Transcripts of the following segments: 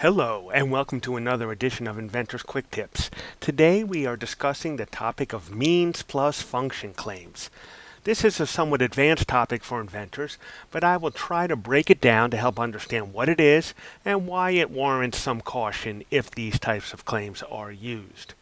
Hello, and welcome to another edition of Inventor's Quick Tips. Today we are discussing the topic of means plus function claims. This is a somewhat advanced topic for inventors, but I will try to break it down to help understand what it is and why it warrants some caution if these types of claims are used.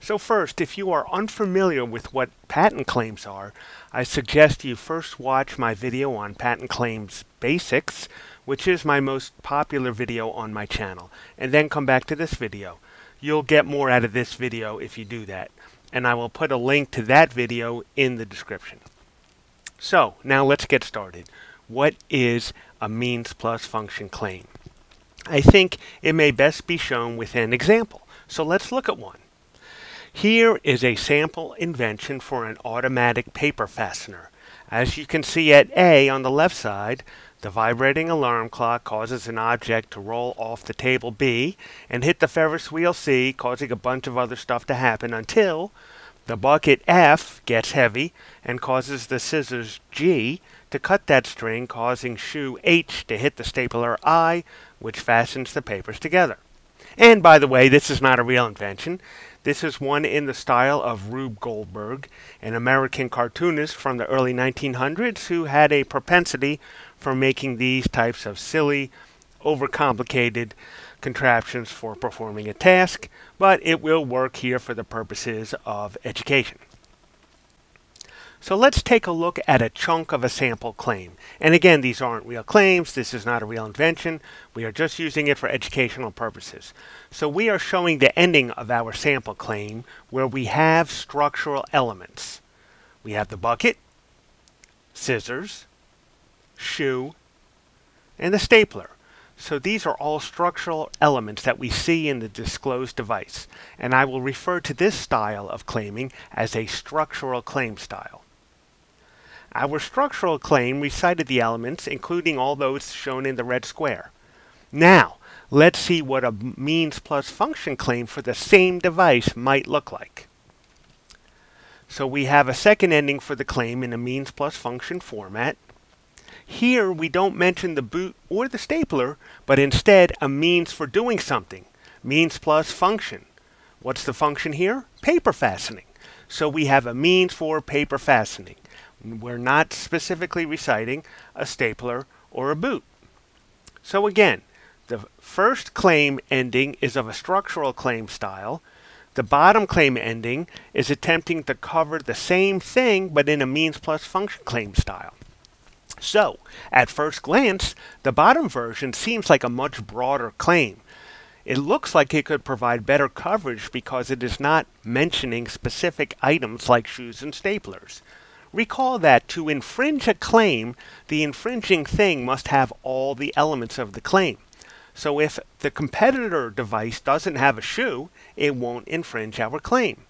So first, if you are unfamiliar with what patent claims are, I suggest you first watch my video on patent claims basics, which is my most popular video on my channel, and then come back to this video. You'll get more out of this video if you do that and I will put a link to that video in the description. So, now let's get started. What is a means plus function claim? I think it may best be shown with an example. So let's look at one. Here is a sample invention for an automatic paper fastener. As you can see at A on the left side, the vibrating alarm clock causes an object to roll off the table B and hit the Ferris wheel C, causing a bunch of other stuff to happen until the bucket F gets heavy and causes the scissors G to cut that string, causing shoe H to hit the stapler I, which fastens the papers together. And by the way, this is not a real invention. This is one in the style of Rube Goldberg, an American cartoonist from the early 1900s who had a propensity for making these types of silly, overcomplicated contraptions for performing a task, but it will work here for the purposes of education. So let's take a look at a chunk of a sample claim. And again, these aren't real claims. This is not a real invention. We are just using it for educational purposes. So we are showing the ending of our sample claim where we have structural elements. We have the bucket, scissors, shoe, and the stapler. So these are all structural elements that we see in the disclosed device, and I will refer to this style of claiming as a structural claim style. Our structural claim recited the elements, including all those shown in the red square. Now, let's see what a means plus function claim for the same device might look like. So we have a second ending for the claim in a means plus function format, here we don't mention the boot or the stapler, but instead a means for doing something. Means plus function. What's the function here? Paper fastening. So we have a means for paper fastening. We're not specifically reciting a stapler or a boot. So again, the first claim ending is of a structural claim style. The bottom claim ending is attempting to cover the same thing but in a means plus function claim style. So, at first glance, the bottom version seems like a much broader claim. It looks like it could provide better coverage because it is not mentioning specific items like shoes and staplers. Recall that to infringe a claim, the infringing thing must have all the elements of the claim. So if the competitor device doesn't have a shoe, it won't infringe our claim.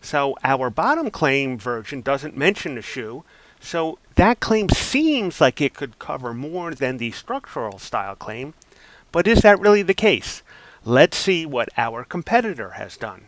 So our bottom claim version doesn't mention a shoe, so that claim seems like it could cover more than the structural style claim, but is that really the case? Let's see what our competitor has done.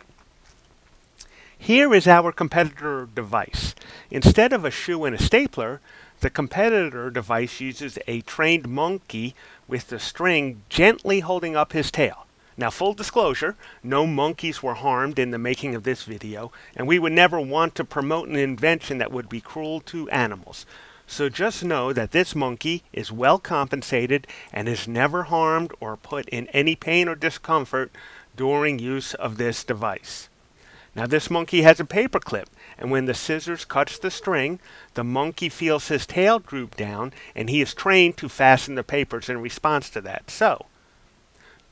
Here is our competitor device. Instead of a shoe and a stapler, the competitor device uses a trained monkey with the string gently holding up his tail. Now, full disclosure, no monkeys were harmed in the making of this video, and we would never want to promote an invention that would be cruel to animals. So just know that this monkey is well compensated and is never harmed or put in any pain or discomfort during use of this device. Now this monkey has a paper clip, and when the scissors cuts the string, the monkey feels his tail droop down, and he is trained to fasten the papers in response to that. So,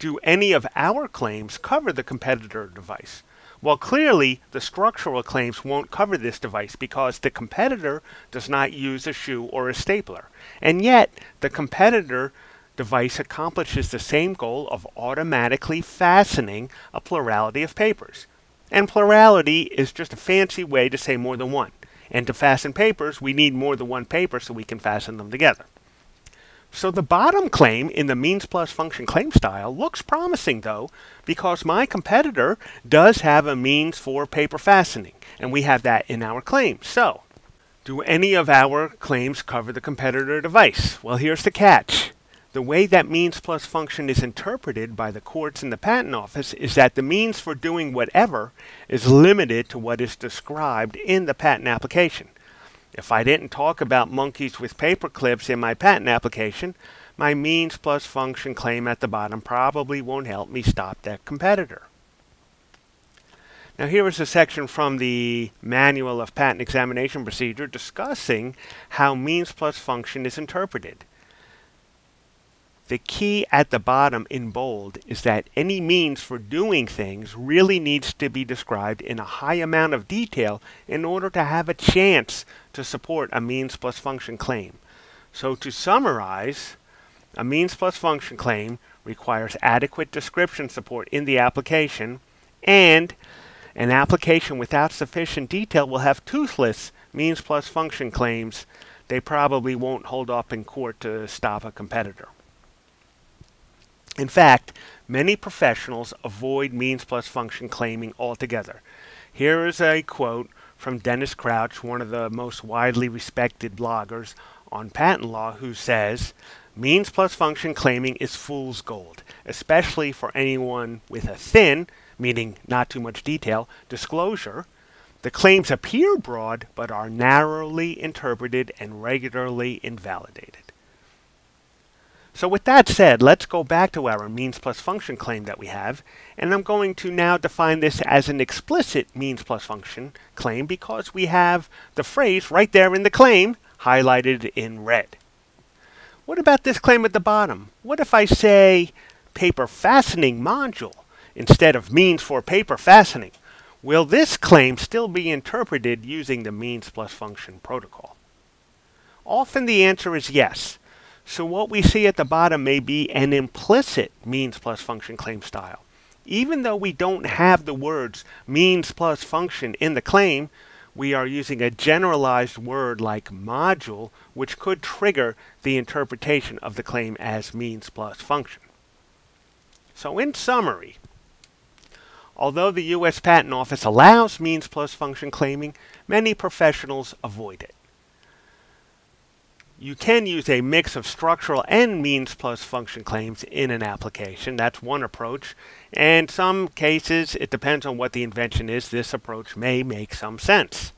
do any of our claims cover the competitor device? Well, clearly, the structural claims won't cover this device because the competitor does not use a shoe or a stapler. And yet, the competitor device accomplishes the same goal of automatically fastening a plurality of papers. And plurality is just a fancy way to say more than one. And to fasten papers, we need more than one paper so we can fasten them together. So the bottom claim in the means plus function claim style looks promising though, because my competitor does have a means for paper fastening, and we have that in our claim. So, do any of our claims cover the competitor device? Well, here's the catch. The way that means plus function is interpreted by the courts and the patent office is that the means for doing whatever is limited to what is described in the patent application. If I didn't talk about monkeys with paper clips in my patent application, my means plus function claim at the bottom probably won't help me stop that competitor. Now here is a section from the Manual of Patent Examination Procedure discussing how means plus function is interpreted. The key at the bottom in bold is that any means for doing things really needs to be described in a high amount of detail in order to have a chance to support a means plus function claim. So to summarize, a means plus function claim requires adequate description support in the application and an application without sufficient detail will have toothless means plus function claims. They probably won't hold up in court to stop a competitor. In fact, many professionals avoid means plus function claiming altogether. Here is a quote from Dennis Crouch, one of the most widely respected bloggers on patent law, who says, Means plus function claiming is fool's gold, especially for anyone with a thin, meaning not too much detail, disclosure. The claims appear broad, but are narrowly interpreted and regularly invalidated. So with that said, let's go back to our means plus function claim that we have, and I'm going to now define this as an explicit means plus function claim because we have the phrase right there in the claim highlighted in red. What about this claim at the bottom? What if I say paper fastening module instead of means for paper fastening? Will this claim still be interpreted using the means plus function protocol? Often the answer is yes. So what we see at the bottom may be an implicit means plus function claim style. Even though we don't have the words means plus function in the claim, we are using a generalized word like module, which could trigger the interpretation of the claim as means plus function. So in summary, although the U.S. Patent Office allows means plus function claiming, many professionals avoid it you can use a mix of structural and means plus function claims in an application. That's one approach. And some cases, it depends on what the invention is, this approach may make some sense.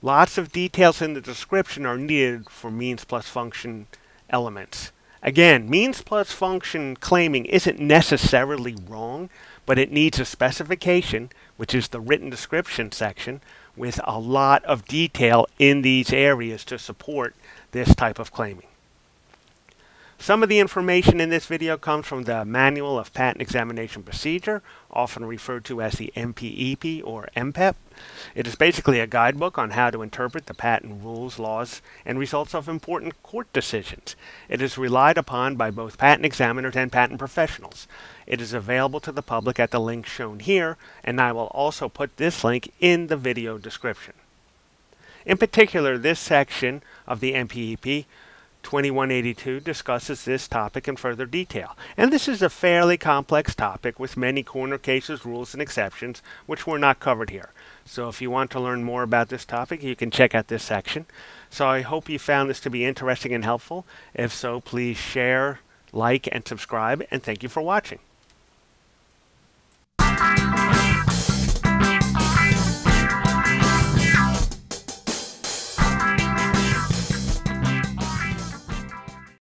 Lots of details in the description are needed for means plus function elements. Again, means plus function claiming isn't necessarily wrong, but it needs a specification, which is the written description section, with a lot of detail in these areas to support this type of claiming. Some of the information in this video comes from the Manual of Patent Examination Procedure, often referred to as the MPEP or MPEP. It is basically a guidebook on how to interpret the patent rules, laws, and results of important court decisions. It is relied upon by both patent examiners and patent professionals. It is available to the public at the link shown here, and I will also put this link in the video description. In particular, this section of the MPEP 2182 discusses this topic in further detail. And this is a fairly complex topic with many corner cases, rules, and exceptions, which were not covered here. So if you want to learn more about this topic, you can check out this section. So I hope you found this to be interesting and helpful. If so, please share, like, and subscribe, and thank you for watching.